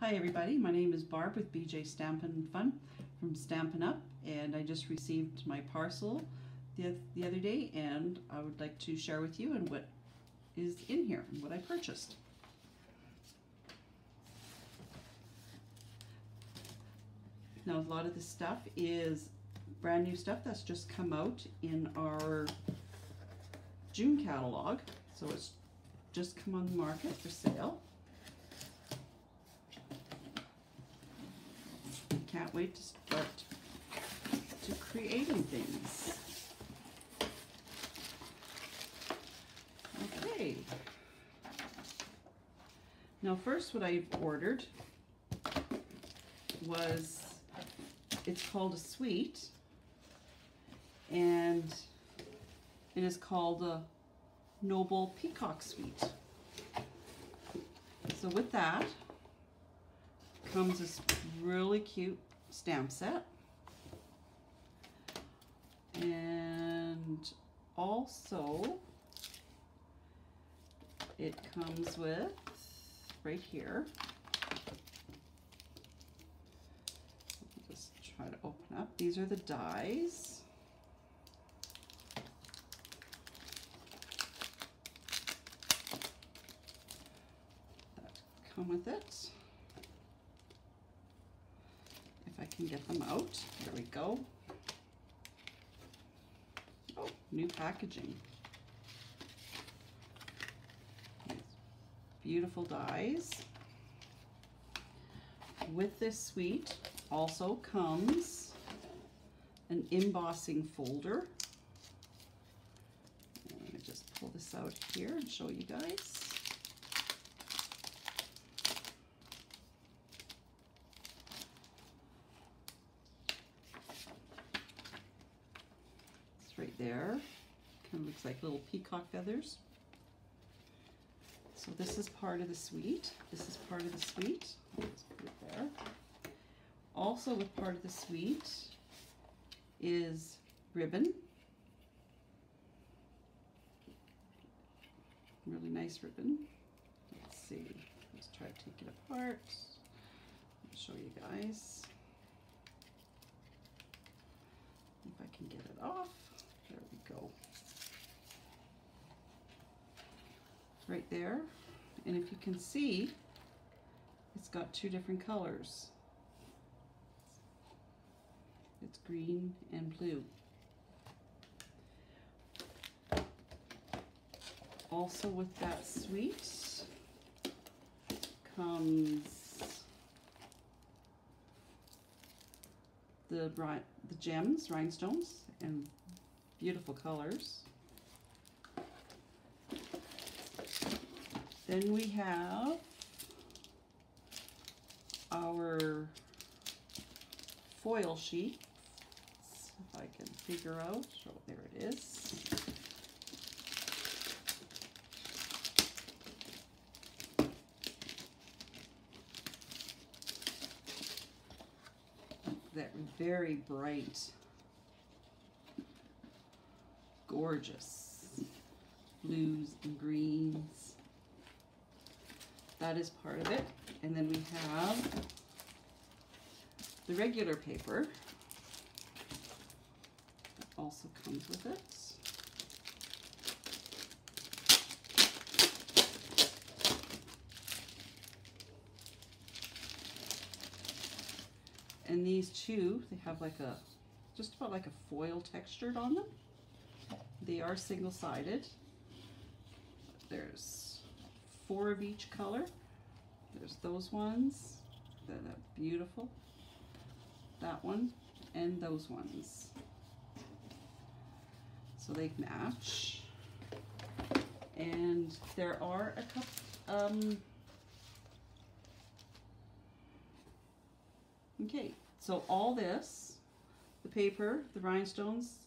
Hi everybody, my name is Barb with BJ Stampin' Fun from Stampin' Up and I just received my parcel the, the other day and I would like to share with you and what is in here and what I purchased. Now a lot of this stuff is brand new stuff that's just come out in our June catalog so it's just come on the market for sale. Can't wait to start to creating things. Okay. Now first what I've ordered was, it's called a suite and it is called a Noble Peacock Suite. So with that comes this really cute stamp set. And also it comes with right here. Just try to open up. These are the dies. That come with it. If I can get them out. There we go. Oh, new packaging. Beautiful dies. With this suite also comes an embossing folder. Let me just pull this out here and show you guys. Right there. Kind of looks like little peacock feathers. So this is part of the suite. This is part of the suite. There. Also with part of the suite is ribbon. Really nice ribbon. Let's see. Let's try to take it apart. Show you guys. If I can get it off go. Right there. And if you can see, it's got two different colors. It's green and blue. Also with that suite comes the, the gems, rhinestones, and beautiful colors. Then we have our foil sheet. If I can figure out, oh, there it is. That very bright gorgeous blues and greens. That is part of it. And then we have the regular paper that also comes with it. And these two, they have like a, just about like a foil textured on them. They are single-sided. There's four of each color. There's those ones that are beautiful. That one and those ones. So they match. And there are a couple, um, okay, so all this, the paper, the rhinestones,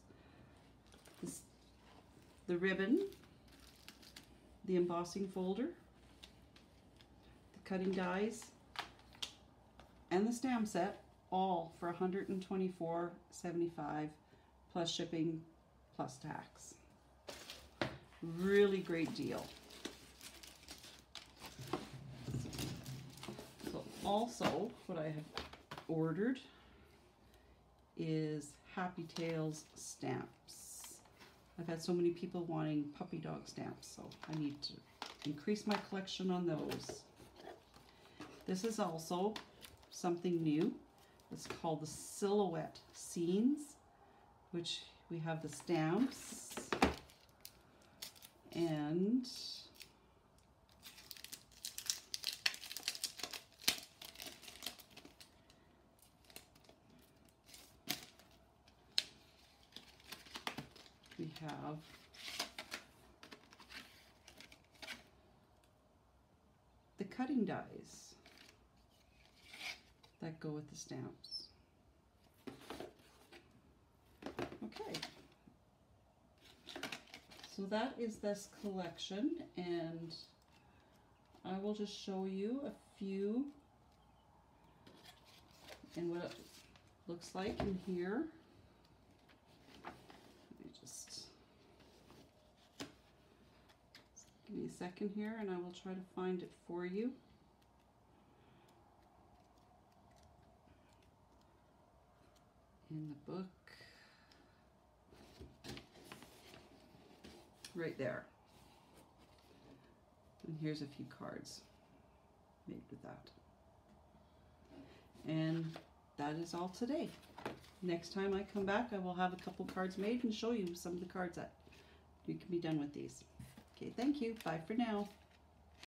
the ribbon, the embossing folder, the cutting dies, and the stamp set, all for $124.75 plus shipping plus tax. Really great deal. So also, what I have ordered is Happy Tails stamps. I've had so many people wanting puppy dog stamps, so I need to increase my collection on those. This is also something new. It's called the Silhouette Scenes, which we have the stamps and we have the cutting dies that go with the stamps. Okay. So that is this collection and I will just show you a few and what it looks like in here. Let me just give me a second here and I will try to find it for you. In the book. Right there. And here's a few cards made with that. And that is all today. Next time I come back, I will have a couple cards made and show you some of the cards that you can be done with these. Okay, thank you. Bye for now.